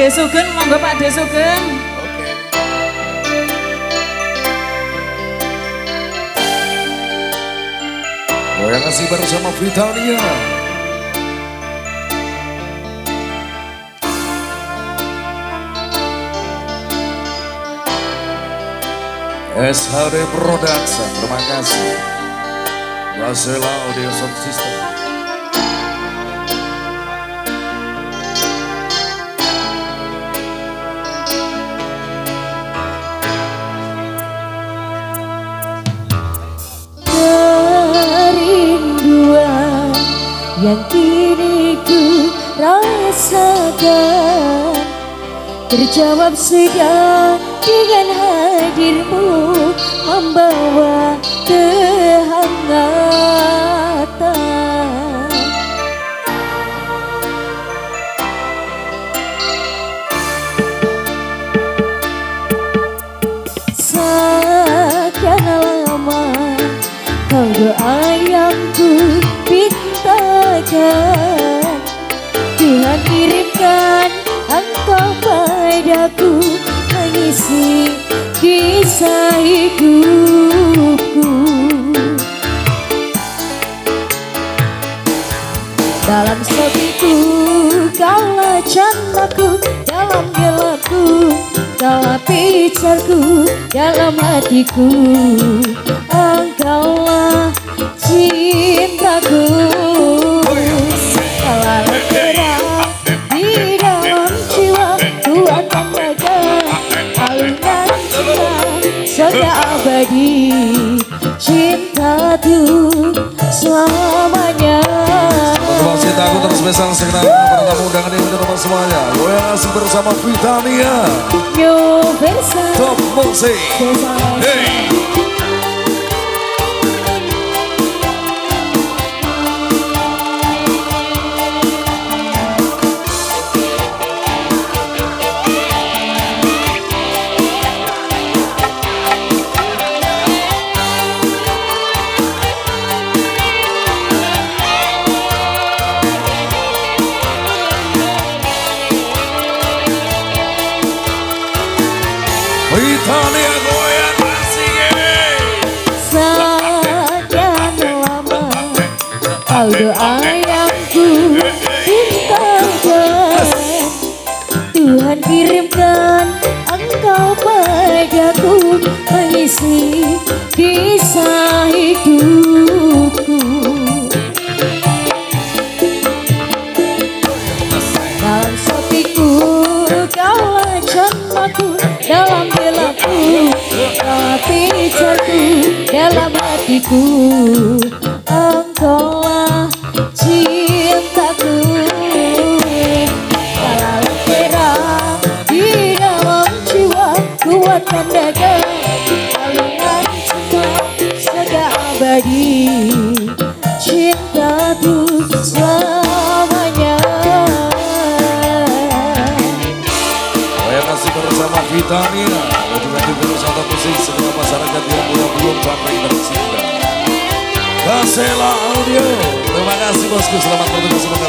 Desugeng, monggo Pak Desugeng. Oke. Goyang kasih bersama Vitania. SHD Production, terima kasih. Basela Audio Sound System. Yang kini ku rasakan terjawab sudah dengan hadirmu membawa kehangatan mintakan Tuhan kirimkan engkau padaku Mengisi kisah hidupku. Dalam sepiku kala cintaku Dalam gelapku kala pijarku Dalam hatiku. Engkaulah cintaku Abadi Cinta tuh selamanya Teman-teman cintaku terus spesial segenap para tamu undangan yang teman semuanya. Goyang kasih bersama Vitania. New Versa Top Musik. Hey. Yang ku mintakan Tuhan kirimkan engkau padaku Mengisi kisah hidupku. Dalam sepiku kaulah cintaku Dalam gelapku kaulah pijarku Dalam hatiku engkaulah Kuatkan dada alungan cinta Sega abadi Cinta tuh selamanya masyarakat yang belum Audio. Terima kasih bosku. Selamat bertugas. Semoga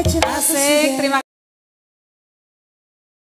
Sumarmo. yang punya cinta Asik, terima